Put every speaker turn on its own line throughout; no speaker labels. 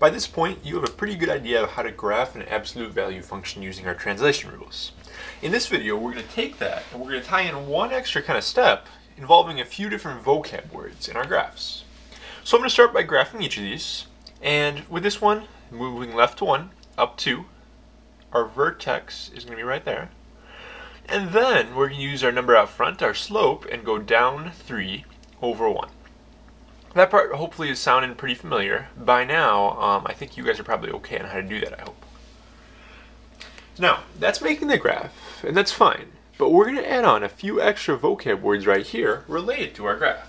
By this point, you have a pretty good idea of how to graph an absolute value function using our translation rules. In this video, we're going to take that and we're going to tie in one extra kind of step involving a few different vocab words in our graphs. So I'm going to start by graphing each of these, and with this one, moving left to 1, up 2, our vertex is going to be right there. And then we're going to use our number out front, our slope, and go down 3 over 1. That part hopefully is sounding pretty familiar. By now, um, I think you guys are probably okay on how to do that, I hope. Now, that's making the graph, and that's fine. But we're going to add on a few extra vocab words right here related to our graph.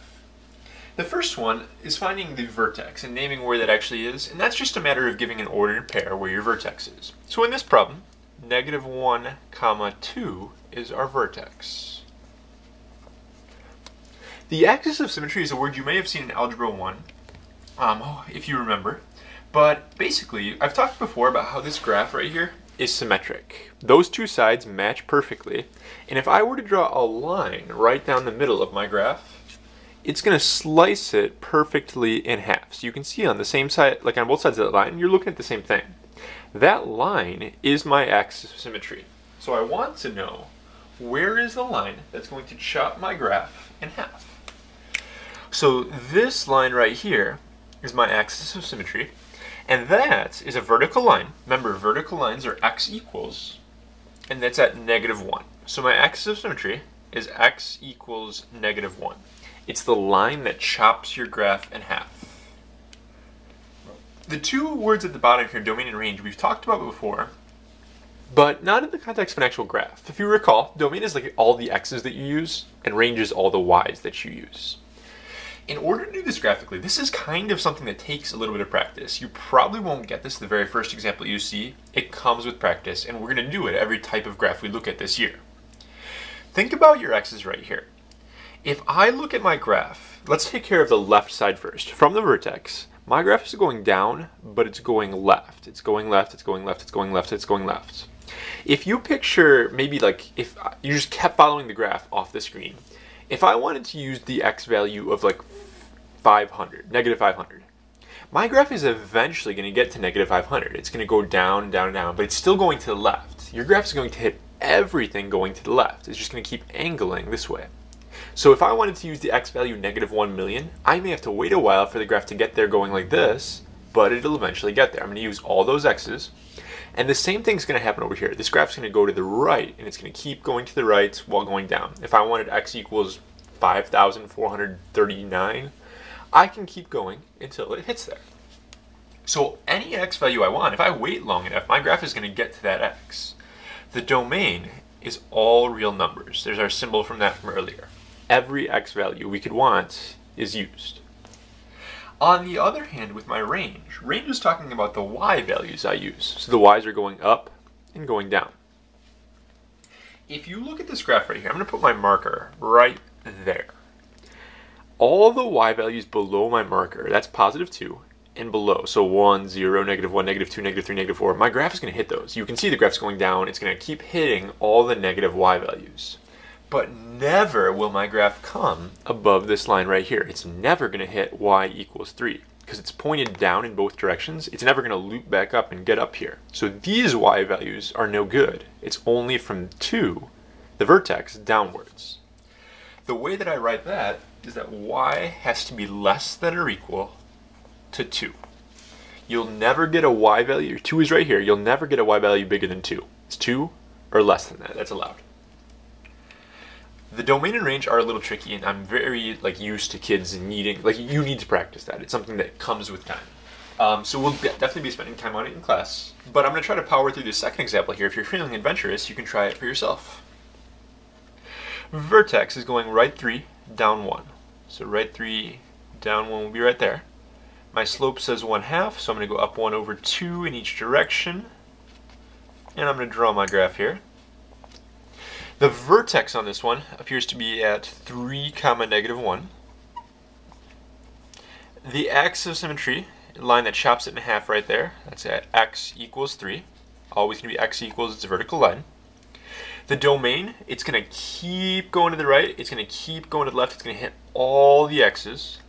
The first one is finding the vertex and naming where that actually is, and that's just a matter of giving an ordered pair where your vertex is. So in this problem, negative 1 comma 2 is our vertex. The axis of symmetry is a word you may have seen in Algebra 1, um, if you remember. But basically, I've talked before about how this graph right here is symmetric. Those two sides match perfectly, and if I were to draw a line right down the middle of my graph, it's going to slice it perfectly in half. So you can see on the same side, like on both sides of that line, you're looking at the same thing. That line is my axis of symmetry. So I want to know where is the line that's going to chop my graph in half. So this line right here is my axis of symmetry, and that is a vertical line. Remember, vertical lines are x equals, and that's at negative 1. So my axis of symmetry is x equals negative 1. It's the line that chops your graph in half. The two words at the bottom here, domain and range, we've talked about before, but not in the context of an actual graph. If you recall, domain is like all the x's that you use, and range is all the y's that you use. In order to do this graphically, this is kind of something that takes a little bit of practice. You probably won't get this the very first example you see. It comes with practice, and we're going to do it every type of graph we look at this year. Think about your x's right here. If I look at my graph, let's take care of the left side first. From the vertex, my graph is going down, but it's going left. It's going left, it's going left, it's going left, it's going left. If you picture maybe like if you just kept following the graph off the screen, if I wanted to use the x value of like 500, negative 500, my graph is eventually going to get to negative 500. It's going to go down, down, down, but it's still going to the left. Your graph is going to hit everything going to the left. It's just going to keep angling this way. So if I wanted to use the x value negative 1 million, I may have to wait a while for the graph to get there going like this, but it'll eventually get there. I'm going to use all those x's. And the same thing's going to happen over here. This graph's going to go to the right, and it's going to keep going to the right while going down. If I wanted x equals 5,439, I can keep going until it hits there. So any x value I want, if I wait long enough, my graph is going to get to that x. The domain is all real numbers. There's our symbol from that from earlier every x value we could want is used. On the other hand, with my range, range is talking about the y values I use. So the y's are going up and going down. If you look at this graph right here, I'm going to put my marker right there. All the y values below my marker, that's positive 2, and below, so 1, 0, negative 1, negative 2, negative 3, negative 4, my graph is going to hit those. You can see the graph's going down. It's going to keep hitting all the negative y values. But never will my graph come above this line right here. It's never going to hit y equals 3 because it's pointed down in both directions. It's never going to loop back up and get up here. So these y values are no good. It's only from 2, the vertex, downwards. The way that I write that is that y has to be less than or equal to 2. You'll never get a y value, 2 is right here, you'll never get a y value bigger than 2. It's 2 or less than that, that's allowed. The domain and range are a little tricky, and I'm very like used to kids needing like you need to practice that. It's something that comes with time. Um, so we'll definitely be spending time on it in class. But I'm going to try to power through the second example here. If you're feeling adventurous, you can try it for yourself. Vertex is going right 3, down 1. So right 3, down 1 will be right there. My slope says 1 half, so I'm going to go up 1 over 2 in each direction. And I'm going to draw my graph here. The vertex on this one appears to be at 3 comma negative 1. The axis of symmetry, line that chops it in half right there, that's at x equals 3. Always going to be x equals its a vertical line. The domain, it's going to keep going to the right, it's going to keep going to the left, it's going to hit all the x's.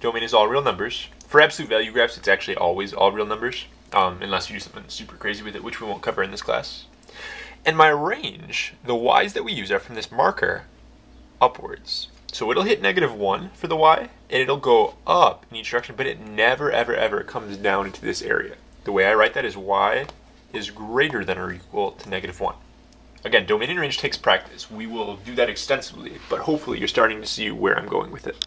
Domain is all real numbers. For absolute value graphs, it's actually always all real numbers, um, unless you do something super crazy with it, which we won't cover in this class. And my range, the y's that we use are from this marker upwards. So it'll hit negative 1 for the y, and it'll go up in each direction, but it never, ever, ever comes down into this area. The way I write that is y is greater than or equal to negative 1. Again, domain and range takes practice. We will do that extensively, but hopefully you're starting to see where I'm going with it.